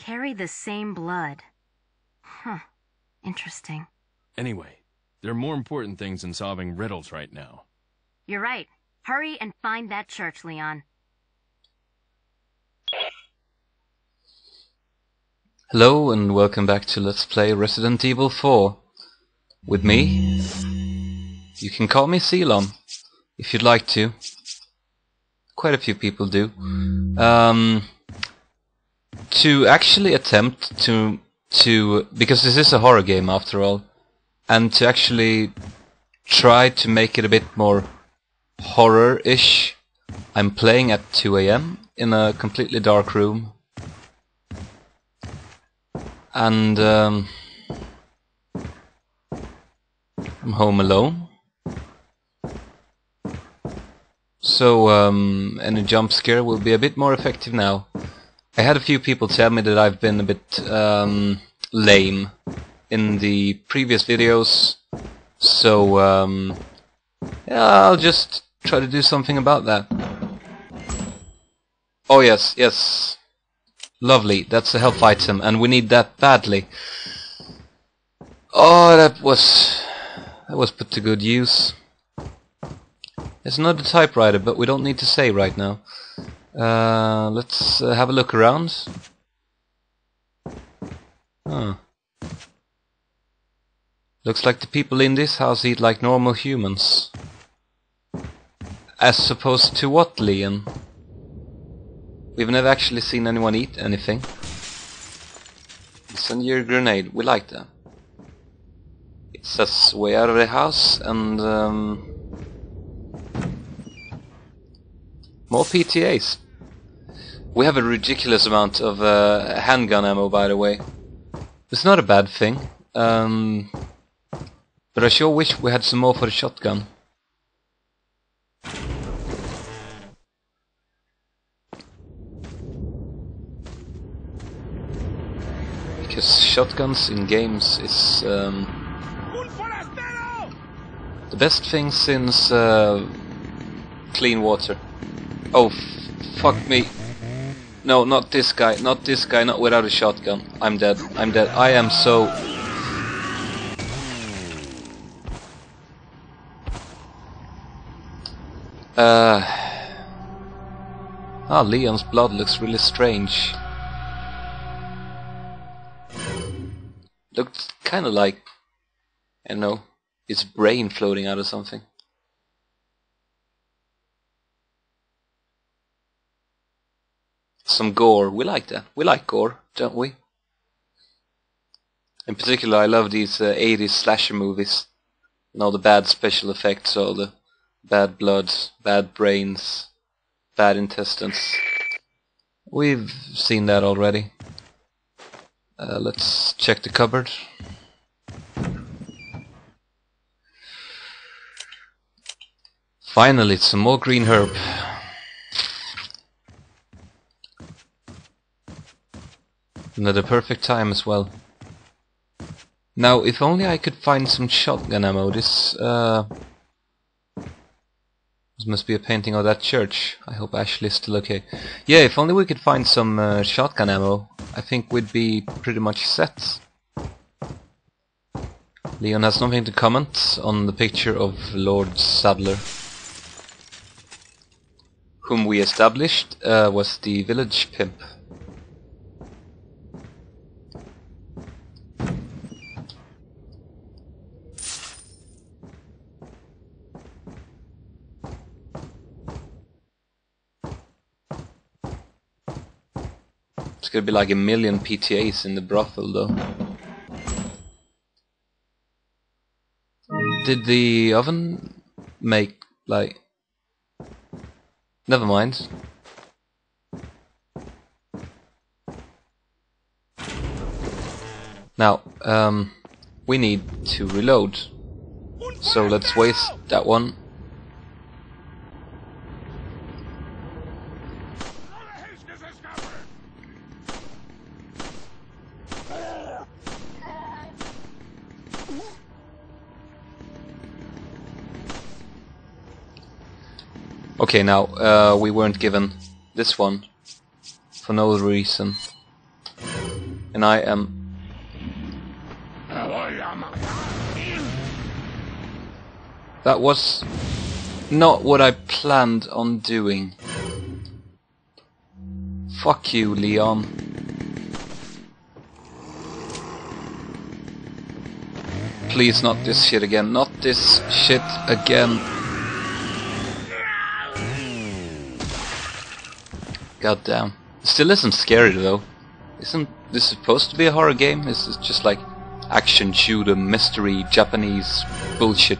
Carry the same blood. Huh. Interesting. Anyway, there are more important things than solving riddles right now. You're right. Hurry and find that church, Leon. Hello and welcome back to Let's Play Resident Evil 4. With me, you can call me Ceylon, if you'd like to. Quite a few people do. Um, to actually attempt to, to, because this is a horror game after all, and to actually try to make it a bit more horror-ish, I'm playing at 2am in a completely dark room and um, I'm home alone. So um, any jump scare will be a bit more effective now. I had a few people tell me that I've been a bit um, lame in the previous videos, so um, yeah, I'll just try to do something about that. Oh yes, yes, Lovely, that's a health item, and we need that badly. Oh, that was... that was put to good use. There's another typewriter, but we don't need to say right now. Uh, let's uh, have a look around. Huh. Looks like the people in this house eat like normal humans. As opposed to what, Leon? We've never actually seen anyone eat anything. Incendiary grenade, we like that. It says way out of the house and um, more PTAs. We have a ridiculous amount of uh, handgun ammo by the way. It's not a bad thing. Um, but I sure wish we had some more for the shotgun. because shotguns in games is um, the best thing since uh, clean water. Oh, fuck me. No, not this guy, not this guy, not without a shotgun. I'm dead, I'm dead. I am so... Uh... Ah, Leon's blood looks really strange. Looked kind of like, I don't know, his brain floating out of something. Some gore. We like that. We like gore, don't we? In particular, I love these uh, 80s slasher movies. And all the bad special effects, all the bad blood, bad brains, bad intestines. We've seen that already. Uh, let's check the cupboard. Finally, some more green herb. And at perfect time as well. Now, if only I could find some shotgun ammo, this, uh, this must be a painting of that church. I hope Ashley's still okay. Yeah, if only we could find some uh, shotgun ammo, I think we'd be pretty much set. Leon has nothing to comment on the picture of Lord Saddler, whom we established uh, was the village pimp. It's gonna be like a million PTAs in the brothel though. Did the oven make like... Never mind. Now, um, we need to reload. So let's waste that one. Okay, now, uh, we weren't given this one for no reason. And I am... That was not what I planned on doing. Fuck you, Leon. Please not this shit again. Not this shit again. God damn. Still isn't scary though. Isn't this supposed to be a horror game? Is it just like action shooter mystery Japanese bullshit?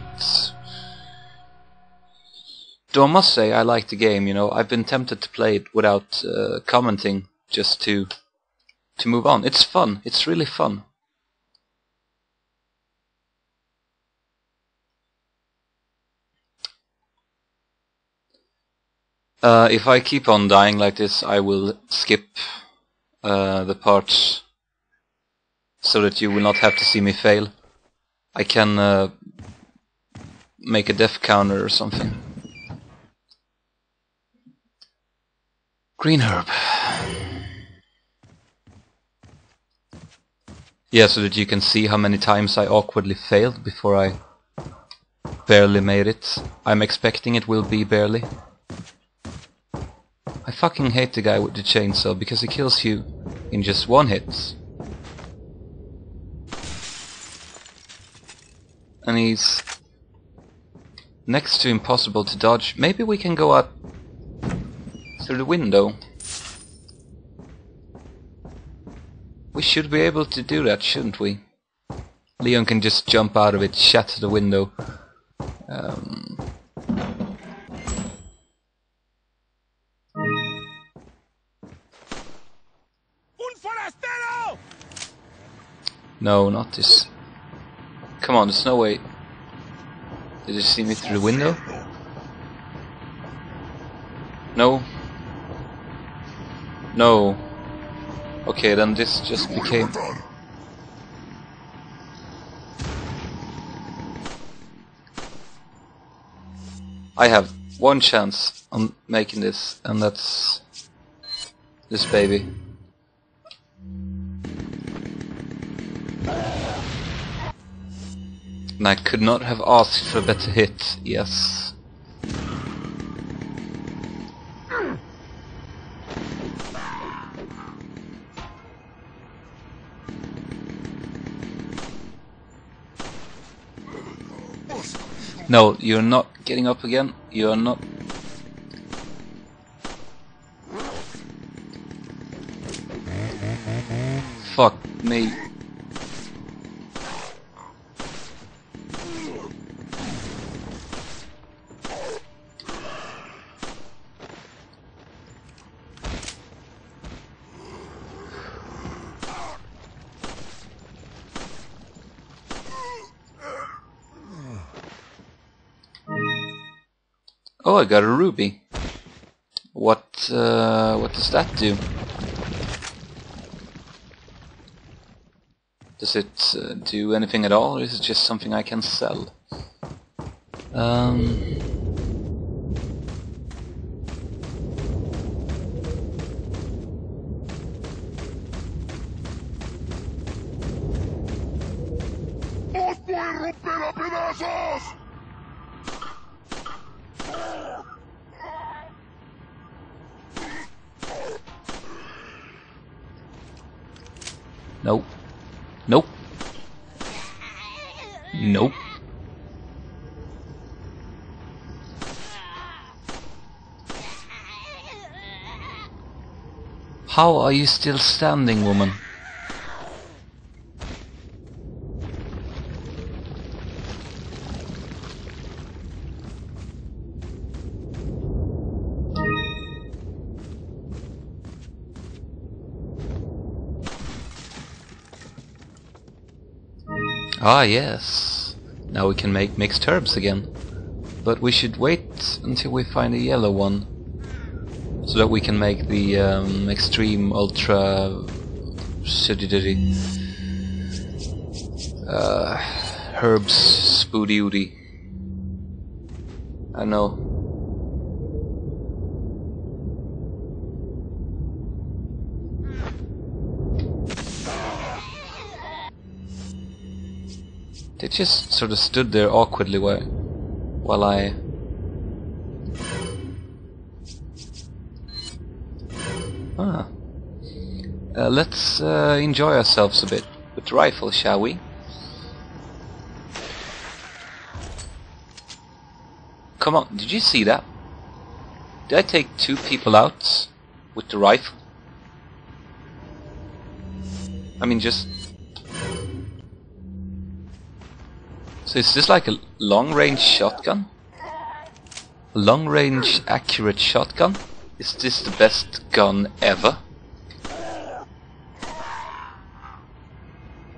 Though I must say I like the game, you know, I've been tempted to play it without uh, commenting just to to move on. It's fun. It's really fun. Uh, if I keep on dying like this, I will skip uh, the parts so that you will not have to see me fail. I can uh, make a death counter or something. Green herb. Yeah, so that you can see how many times I awkwardly failed before I barely made it. I'm expecting it will be barely. I fucking hate the guy with the chainsaw because he kills you in just one hit. And he's next to impossible to dodge. Maybe we can go out through the window. We should be able to do that, shouldn't we? Leon can just jump out of it, shatter the window. No, not this. Come on, there's no way. Did you see me through the window? No. No. Okay, then this just became... I have one chance on making this, and that's this baby. And I could not have asked for a better hit, yes. No, you're not getting up again. You are not. Fuck me. Oh, I got a ruby. What, uh, what does that do? Does it uh, do anything at all, or is it just something I can sell? Um... How are you still standing, woman? Ah, yes. Now we can make mixed herbs again. But we should wait until we find a yellow one. So that we can make the um, extreme ultra... Uh, herbs spoody I know. They just sort of stood there awkwardly while I... let's uh, enjoy ourselves a bit with the rifle, shall we? Come on, did you see that? Did I take two people out with the rifle? I mean, just So is this like a long-range shotgun? Long-range accurate shotgun? Is this the best gun ever?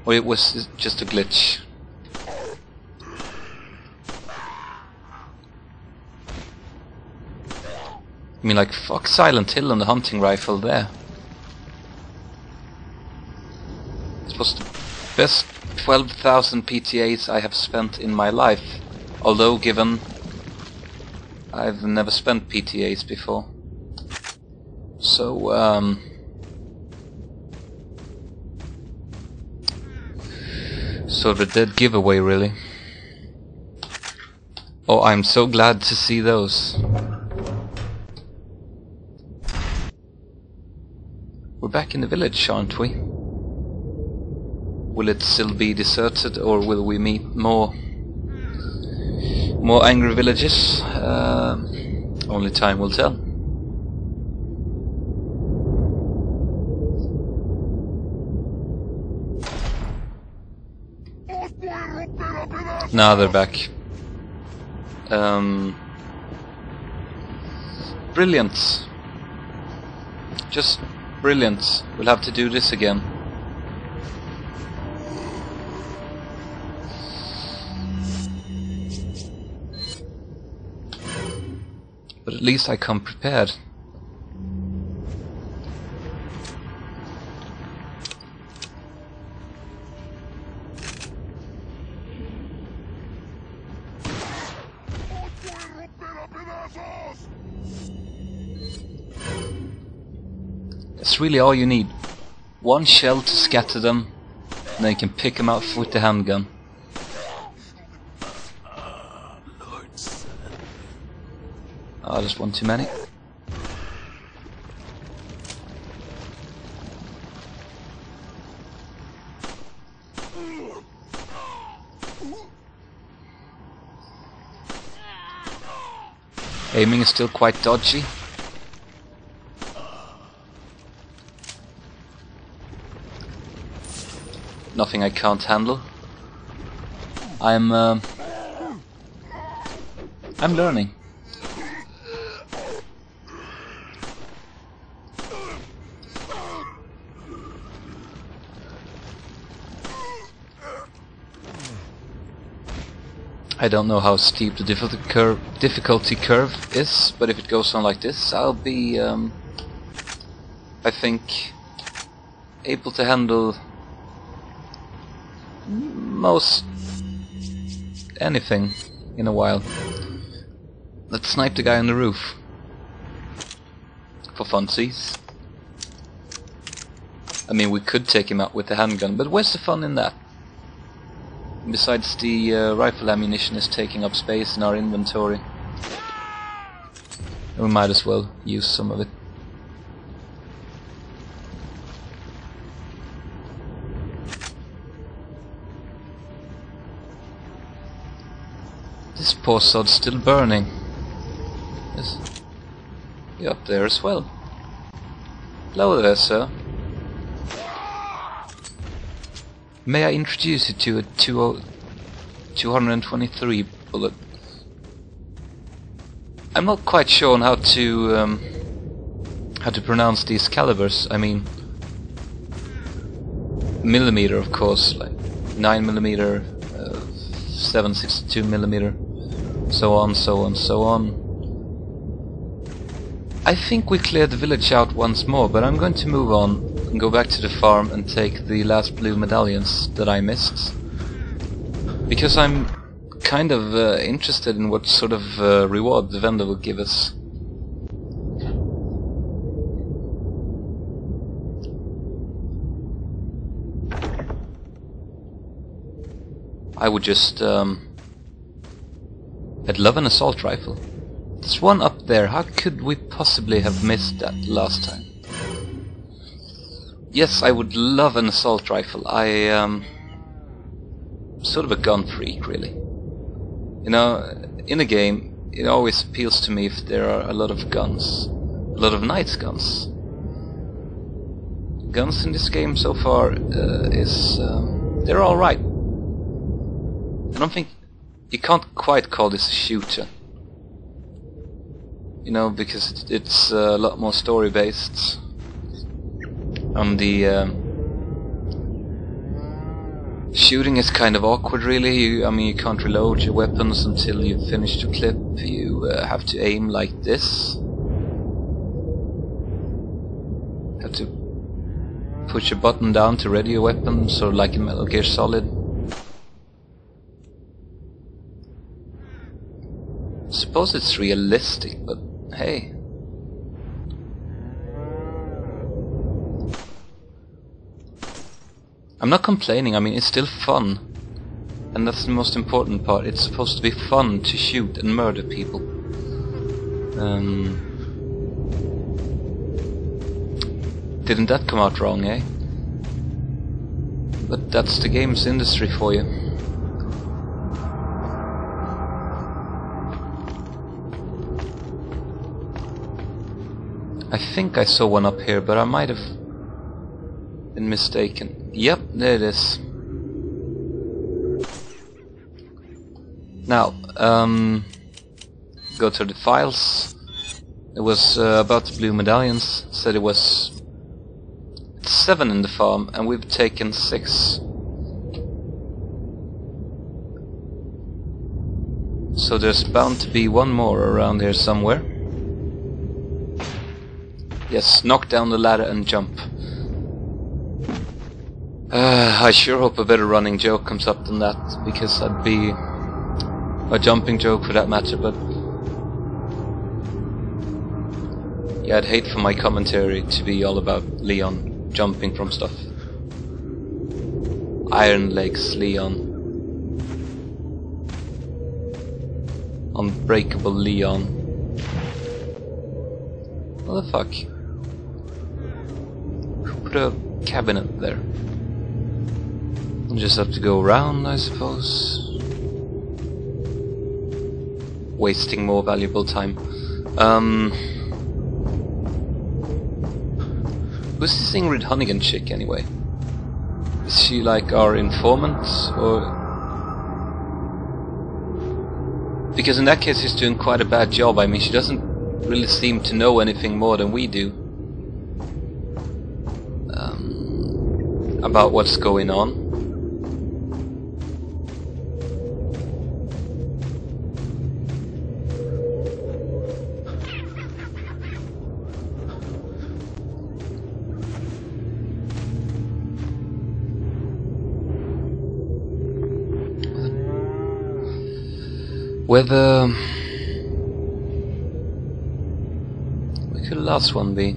Or it was just a glitch? I mean like fuck Silent Hill and the hunting rifle there. It was the best 12,000 PTAs I have spent in my life. Although given I've never spent PTAs before. So, um... Sort of a dead giveaway, really. Oh, I'm so glad to see those. We're back in the village, aren't we? Will it still be deserted or will we meet more more angry villages? Uh, only time will tell. Now they're back. Um, brilliant. Just brilliant. We'll have to do this again. But at least I come prepared. That's really all you need. One shell to scatter them, and then you can pick them up with the handgun. Ah, oh, just ah, one too many. Aiming is still quite dodgy. Nothing I can't handle. I'm uh, I'm learning. I don't know how steep the difficulty curve, difficulty curve is, but if it goes on like this, I'll be, um, I think, able to handle most anything in a while. Let's snipe the guy on the roof. For funsies. I mean, we could take him out with the handgun, but where's the fun in that? Besides, the uh, rifle ammunition is taking up space in our inventory. We might as well use some of it. Poor sod's still burning. Yes. You up there as well. Hello there, sir. May I introduce you to a 223 bullet? I'm not quite sure on how to um, how to pronounce these calibers. I mean, millimeter, of course. Like 9mm, uh, 762mm, so on, so on, so on. I think we cleared the village out once more, but I'm going to move on and go back to the farm and take the last blue medallions that I missed. Because I'm kind of uh, interested in what sort of uh, reward the vendor will give us. I would just... Um, I'd love an assault rifle. There's one up there. How could we possibly have missed that last time? Yes, I would love an assault rifle. I, um... Sort of a gun freak, really. You know, in a game, it always appeals to me if there are a lot of guns. A lot of nice guns. Guns in this game so far uh, is... Um, they're alright. I don't think... You can't quite call this a shooter. You know, because it's uh, a lot more story based. On the... Um, shooting is kind of awkward really, you, I mean you can't reload your weapons until you've finished your clip, you uh, have to aim like this. Have to push a button down to ready your weapon, of like in Metal Gear Solid. Suppose it's realistic, but hey. I'm not complaining, I mean it's still fun. And that's the most important part, it's supposed to be fun to shoot and murder people. Um, didn't that come out wrong, eh? But that's the games industry for you. I think I saw one up here, but I might have been mistaken. Yep, there it is. Now, um, go to the files. It was uh, about the blue medallions. Said it was seven in the farm, and we've taken six. So there's bound to be one more around here somewhere. Yes, knock down the ladder and jump. Uh, I sure hope a better running joke comes up than that, because I'd be a jumping joke for that matter, but yeah, I'd hate for my commentary to be all about Leon jumping from stuff. Iron Legs Leon. Unbreakable Leon. What the fuck? A cabinet there. just have to go around, I suppose. Wasting more valuable time. Um, who's this Ingrid Hunnigan chick anyway? Is she like our informant, or... Because in that case she's doing quite a bad job, I mean she doesn't really seem to know anything more than we do. About what's going on. Whether... Where could the last one be?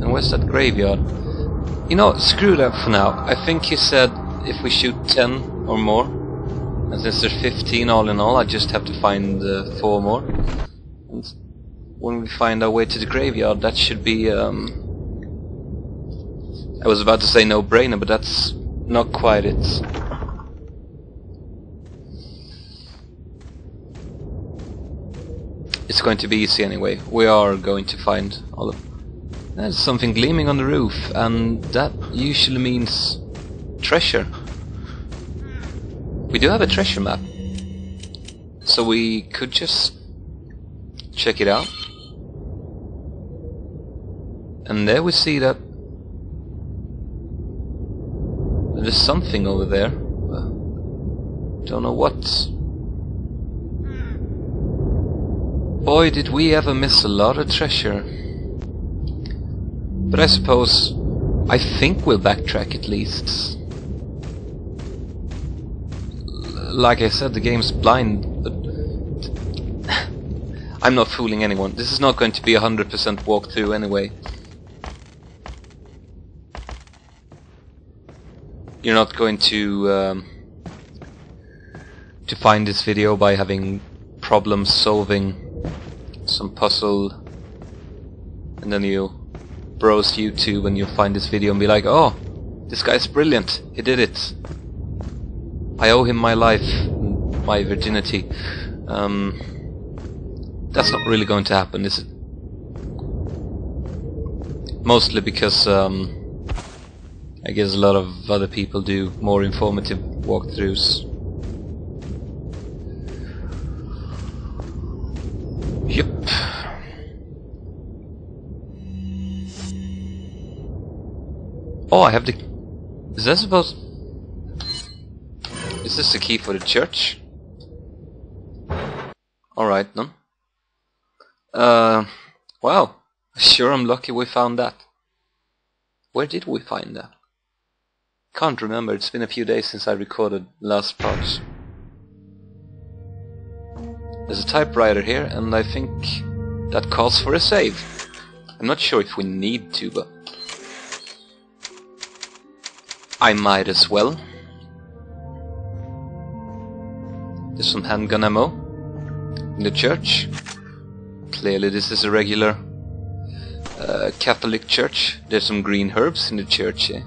And where's that graveyard? You know, screw that for now. I think he said if we shoot 10 or more, and since there's 15 all in all, I just have to find uh, 4 more. And when we find our way to the graveyard, that should be, um, I was about to say no-brainer, but that's not quite it. It's going to be easy anyway. We are going to find all of there's something gleaming on the roof, and that usually means treasure. We do have a treasure map, so we could just check it out. And there we see that There's something over there. Don't know what. Boy, did we ever miss a lot of treasure. But I suppose... I think we'll backtrack at least. L- Like I said, the game's blind, but... I'm not fooling anyone. This is not going to be a 100% walkthrough anyway. You're not going to... Um, to find this video by having problems solving some puzzle and then you browse YouTube and you'll find this video and be like, oh, this guy's brilliant, he did it. I owe him my life, my virginity. Um, that's not really going to happen, is it? Mostly because um, I guess a lot of other people do more informative walkthroughs. Oh, I have the. Is that supposed? Is this the key for the church? Alright then. Uh, wow. Sure, I'm lucky we found that. Where did we find that? Can't remember. It's been a few days since I recorded last parts. There's a typewriter here, and I think that calls for a save. I'm not sure if we need to, but I might as well. There's some handgun ammo in the church. Clearly, this is a regular uh, Catholic church. There's some green herbs in the church. Eh?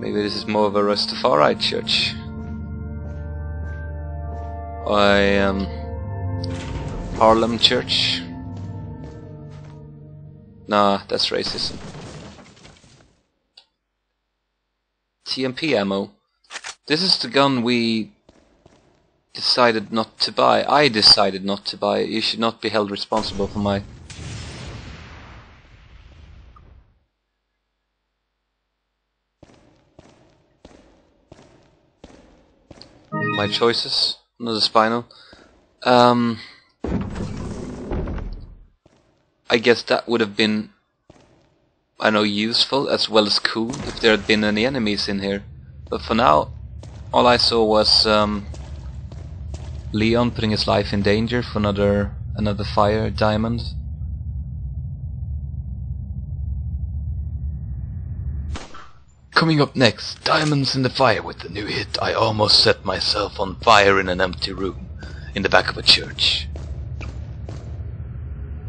Maybe this is more of a Rastafari church. I um Harlem Church. Nah, that's racism. TMP ammo. This is the gun we decided not to buy. I decided not to buy. You should not be held responsible for my my choices. Another spinel. Um, I guess that would have been, I know, useful as well as cool if there had been any enemies in here. But for now, all I saw was um, Leon putting his life in danger for another another fire diamond. Coming up next, Diamonds in the Fire with the new hit I almost set myself on fire in an empty room in the back of a church.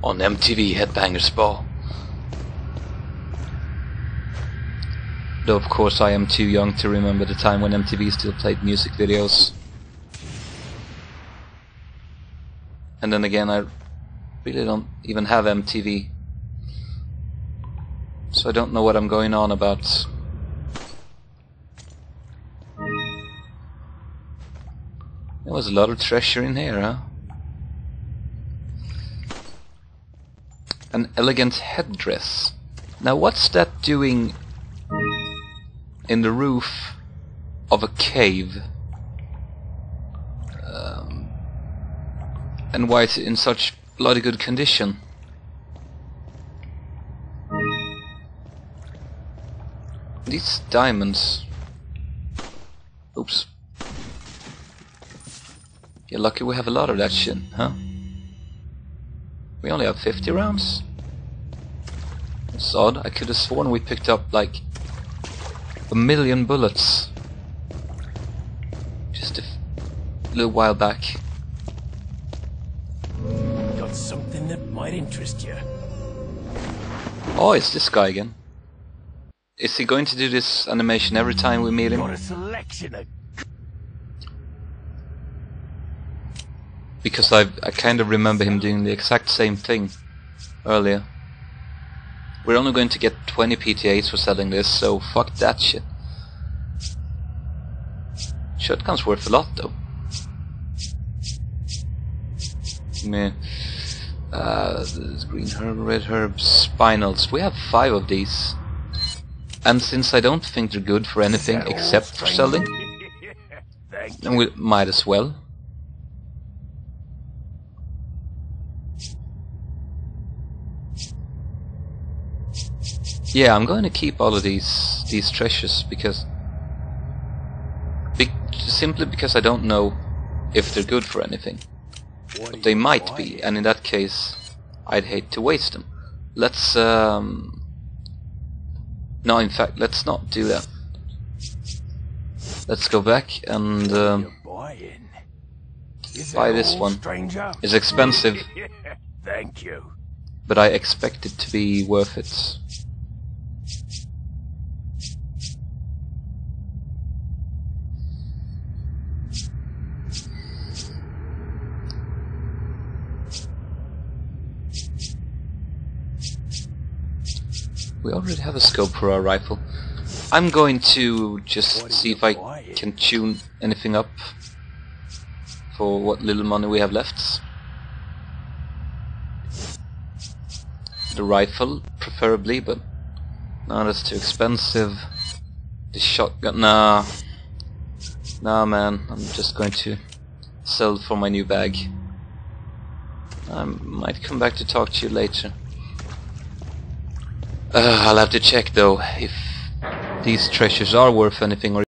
On MTV Headbangers Ball. Though of course I am too young to remember the time when MTV still played music videos. And then again I really don't even have MTV. So I don't know what I'm going on about. There was a lot of treasure in here, huh? An elegant headdress. Now what's that doing in the roof of a cave? Um, and why is it in such bloody good condition? These diamonds. Oops. You're lucky we have a lot of that shit, huh? We only have 50 rounds? That's odd. I could have sworn we picked up like a million bullets just a f- little while back. Got something that might interest you. Oh, it's this guy again. Is he going to do this animation every time we meet him? Got a selection of because I I kind of remember him doing the exact same thing earlier. We're only going to get 20 PTAs for selling this, so fuck that shit. Shotgun's worth a lot though. Meh. Uh, green herb, red herb, spinels. We have five of these. And since I don't think they're good for anything except for selling, then we might as well. Yeah, I'm going to keep all of these these treasures because be simply because I don't know if they're good for anything. Are They might be, and in that case, I'd hate to waste them. Let's um. No, in fact, let's not do that. Let's go back and um, You're buying. Is buy this one. stranger? It's expensive, Thank you. but I expect it to be worth it. We already have a scope for our rifle. I'm going to just see if I can tune anything up for what little money we have left. The rifle, preferably, but no, that's too expensive. The shotgun, nah, nah, man. I'm just going to sell for my new bag. I might come back to talk to you later. Uh, I'll have to check though if these treasures are worth anything or